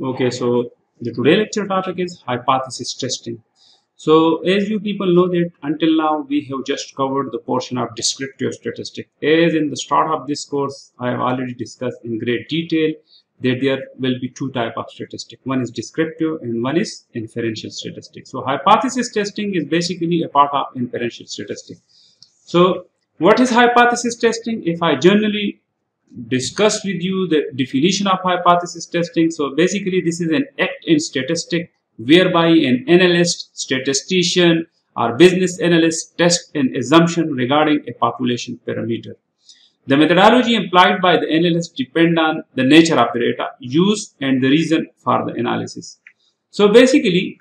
Okay, so the today lecture topic is hypothesis testing. So as you people know that until now we have just covered the portion of descriptive statistics. As in the start of this course, I have already discussed in great detail that there will be two type of statistics. One is descriptive and one is inferential statistics. So hypothesis testing is basically a part of inferential statistics. So what is hypothesis testing? If I generally discussed with you the definition of hypothesis testing. So basically this is an act in statistic whereby an analyst, statistician or business analyst test an assumption regarding a population parameter. The methodology implied by the analyst depend on the nature of the data used and the reason for the analysis. So basically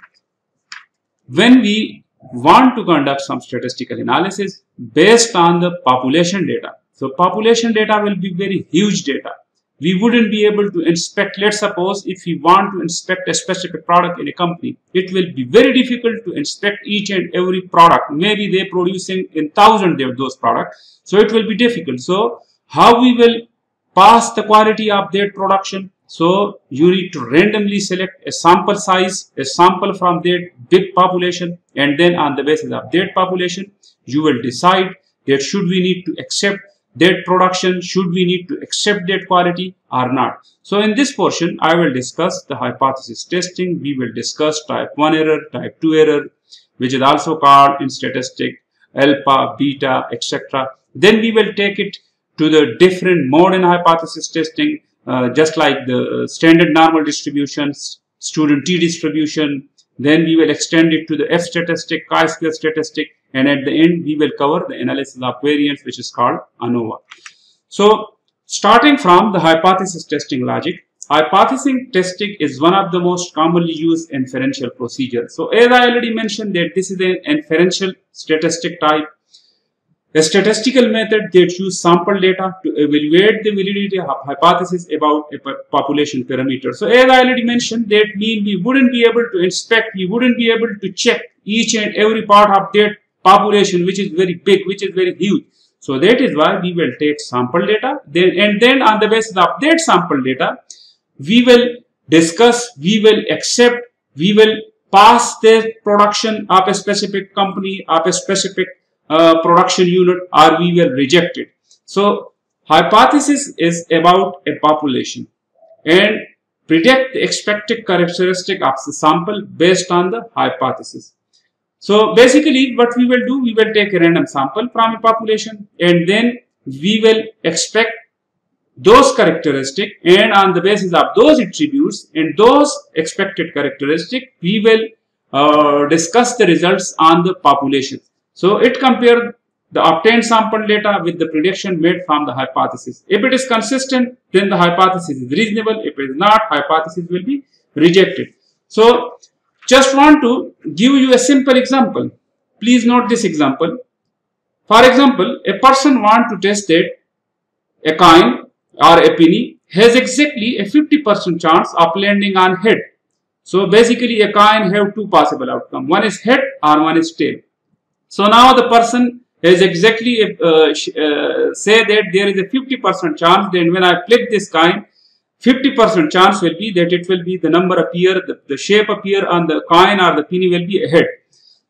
when we want to conduct some statistical analysis based on the population data so population data will be very huge data. We wouldn't be able to inspect, let's suppose if we want to inspect a specific product in a company, it will be very difficult to inspect each and every product. Maybe they're producing in thousands of those products. So it will be difficult. So how we will pass the quality of their production? So you need to randomly select a sample size, a sample from that big population and then on the basis of that population, you will decide that should we need to accept that production should we need to accept that quality or not? So in this portion i will discuss the hypothesis testing. We will discuss type 1 error type 2 error which is also called in statistic alpha beta etc then we will take it to the different mode in hypothesis testing uh, just like the uh, standard normal distributions student t distribution. Then we will extend it to the f statistic chi-square statistic and at the end we will cover the analysis of variance which is called ANOVA. So starting from the hypothesis testing logic, hypothesis testing is one of the most commonly used inferential procedures. So as I already mentioned that this is an inferential statistic type a statistical method that uses sample data to evaluate the validity of hypothesis about a population parameter. So as I already mentioned, that means we wouldn't be able to inspect, we wouldn't be able to check each and every part of that population which is very big, which is very huge. So that is why we will take sample data then and then on the basis of that sample data, we will discuss, we will accept, we will pass the production of a specific company, of a specific uh, production unit or we will reject it. So hypothesis is about a population and predict the expected characteristic of the sample based on the hypothesis. So basically what we will do, we will take a random sample from a population and then we will expect those characteristics and on the basis of those attributes and those expected characteristics, we will uh, discuss the results on the population. So it compared the obtained sample data with the prediction made from the hypothesis. If it is consistent, then the hypothesis is reasonable. If it is not, hypothesis will be rejected. So just want to give you a simple example. Please note this example. For example, a person want to test that a coin or a penny has exactly a 50% chance of landing on head. So basically a coin have two possible outcome. One is head or one is tail. So now the person has exactly uh, uh, say that there is a 50% chance then when I flip this coin 50% chance will be that it will be the number appear, the, the shape appear on the coin or the penny will be ahead.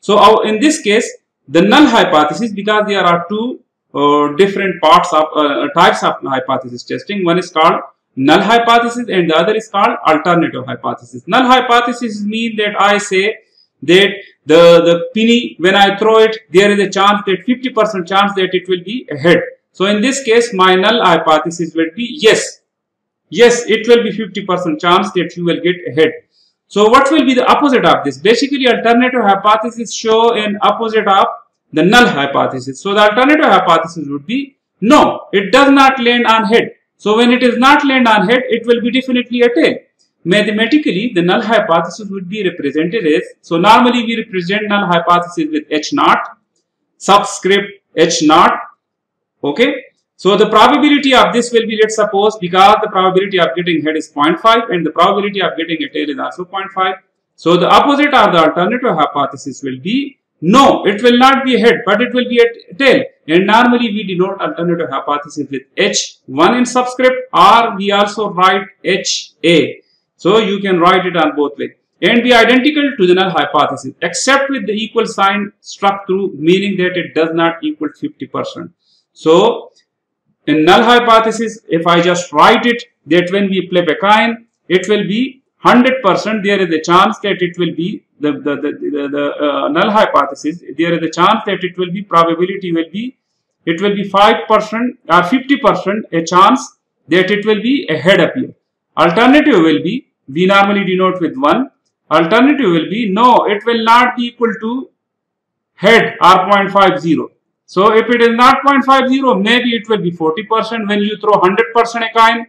So uh, in this case, the null hypothesis, because there are two uh, different parts of uh, types of hypothesis testing. One is called null hypothesis and the other is called alternative hypothesis. Null hypothesis means that I say that the, the penny, when I throw it, there is a chance that 50% chance that it will be ahead. So in this case, my null hypothesis will be yes, yes, it will be 50% chance that you will get ahead. So what will be the opposite of this? Basically, alternative hypothesis show an opposite of the null hypothesis. So the alternative hypothesis would be no, it does not land on head. So when it is not land on head, it will be definitely a tail. Mathematically, the null hypothesis would be represented as, so normally we represent null hypothesis with H naught, subscript H naught, okay. So the probability of this will be, let's suppose, because the probability of getting head is 0.5 and the probability of getting a tail is also 0.5. So the opposite of the alternative hypothesis will be, no, it will not be a head, but it will be a tail. And normally we denote alternative hypothesis with H1 in subscript or we also write HA. So you can write it on both ways and be identical to the null hypothesis except with the equal sign struck through meaning that it does not equal 50%. So in null hypothesis if I just write it that when we play coin it will be 100% there is a chance that it will be the, the, the, the, the uh, null hypothesis there is a chance that it will be probability will be it will be 5% or 50% a chance that it will be a head appear. Alternative will be we normally denote with 1 Alternative will be no, it will not be equal to head or 0.50. So if it is not 0.50, maybe it will be 40% when you throw 100% a coin.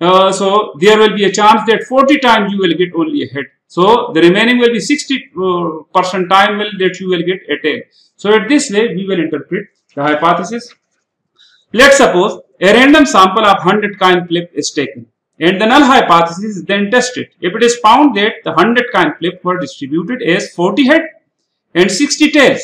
Uh, so there will be a chance that 40 times you will get only a head. So the remaining will be 60% uh, time will that you will get a tail. So at this way we will interpret the hypothesis. Let's suppose a random sample of 100 coin flip is taken and the null hypothesis is then tested. If it is found that the 100 coin flip were distributed as 40 head and 60 tails.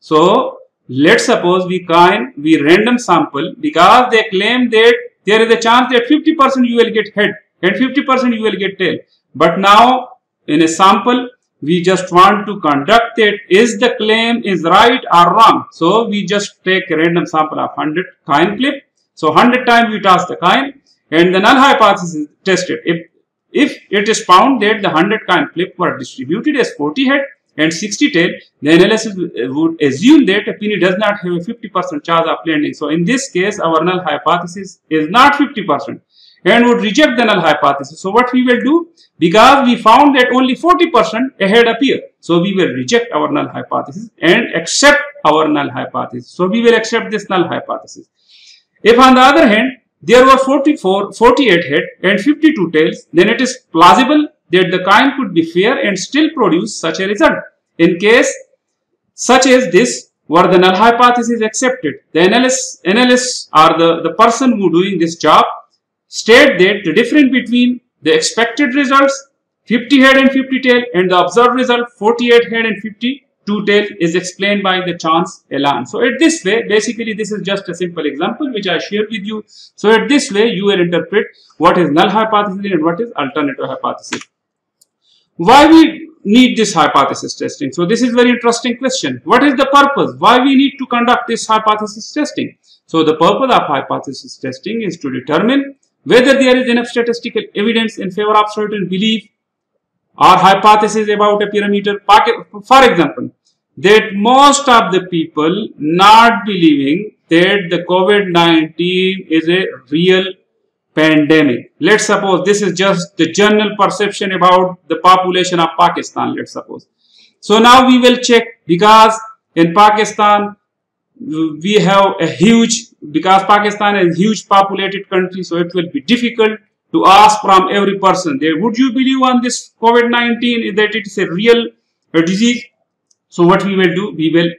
So let's suppose we coin, we random sample because they claim that there is a chance that 50% you will get head and 50% you will get tail. But now in a sample we just want to conduct it is the claim is right or wrong. So we just take a random sample of 100 coin flip. So 100 times we toss the coin and the null hypothesis is tested. If, if it is found that the 100 coin flip were distributed as 40 head and 60 tail, the analysis uh, would assume that a penny does not have a 50% chance of landing. So in this case, our null hypothesis is not 50% and would reject the null hypothesis. So what we will do? Because we found that only 40% ahead appear. So we will reject our null hypothesis and accept our null hypothesis. So we will accept this null hypothesis. If on the other hand, there were 44, 48 head and 52 tails, then it is plausible that the coin could be fair and still produce such a result. In case such as this were the null hypothesis accepted, the analyst, analyst or the, the person who doing this job state that the difference between the expected results 50 head and 50 tail and the observed result 48 head and 52 tail is explained by the chance elan. So at this way, basically this is just a simple example which I share with you. So at this way, you will interpret what is null hypothesis and what is alternative hypothesis. Why we need this hypothesis testing? So this is very interesting question. What is the purpose? Why we need to conduct this hypothesis testing? So the purpose of hypothesis testing is to determine whether there is enough statistical evidence in favor of certain belief or hypothesis about a parameter. For example, that most of the people not believing that the COVID-19 is a real pandemic. Let's suppose this is just the general perception about the population of Pakistan, let's suppose. So now we will check because in Pakistan, we have a huge, because Pakistan is a huge populated country, so it will be difficult to ask from every person there, would you believe on this COVID-19 that it is a real disease? So what we will do, we will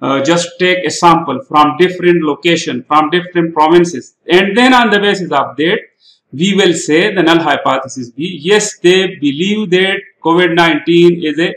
uh, just take a sample from different location, from different provinces. And then on the basis of that, we will say the null hypothesis be, yes, they believe that COVID-19 is a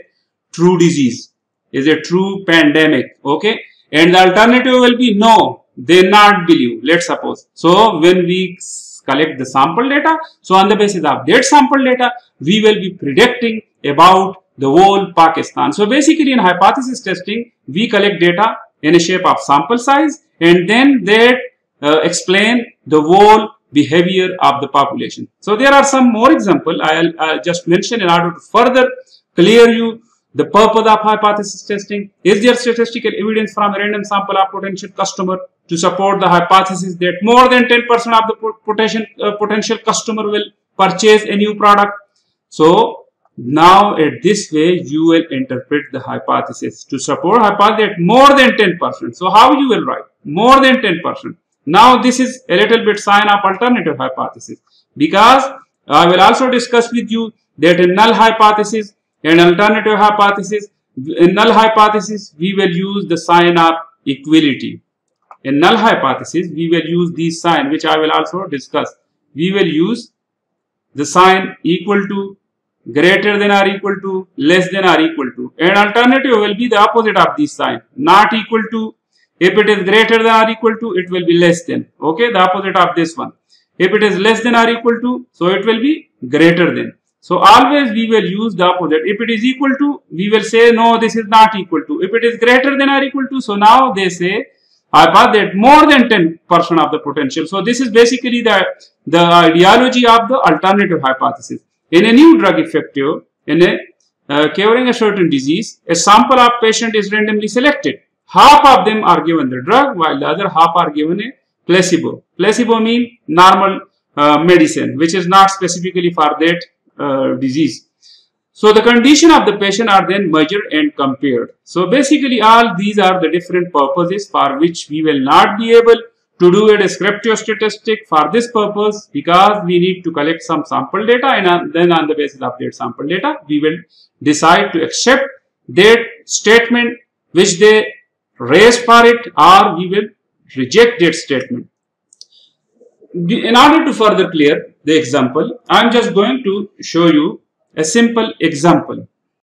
true disease, is a true pandemic, okay? And the alternative will be no, they not believe, let's suppose. So when we collect the sample data. So on the basis of that sample data, we will be predicting about the whole Pakistan. So basically in hypothesis testing, we collect data in a shape of sample size and then they uh, explain the whole behavior of the population. So there are some more example I'll, I'll just mention in order to further clear you the purpose of hypothesis testing. Is there statistical evidence from a random sample of potential customer to support the hypothesis that more than 10% of the potential, uh, potential customer will purchase a new product? So now at this way you will interpret the hypothesis to support hypothesis more than 10%. So how you will write? More than 10%. Now this is a little bit sign of alternative hypothesis because I will also discuss with you that a null hypothesis and alternative hypothesis, in null hypothesis, we will use the sign of equality. In null hypothesis, we will use these sign, which I will also discuss. We will use the sign equal to, greater than or equal to, less than or equal to. And alternative will be the opposite of this sign. Not equal to, if it is greater than or equal to, it will be less than. Okay, the opposite of this one. If it is less than or equal to, so it will be greater than. So always we will use the opposite. If it is equal to, we will say no, this is not equal to. If it is greater than or equal to, so now they say about that more than 10% of the potential. So this is basically the, the ideology of the alternative hypothesis. In a new drug effective, in a uh, curing a certain disease, a sample of patient is randomly selected. Half of them are given the drug while the other half are given a placebo. Placebo means normal uh, medicine which is not specifically for that uh, disease. So the condition of the patient are then measured and compared. So basically all these are the different purposes for which we will not be able to do a descriptive statistic for this purpose because we need to collect some sample data and uh, then on the basis of that sample data we will decide to accept that statement which they raise for it or we will reject that statement. In order to further clear the example, I am just going to show you a simple example.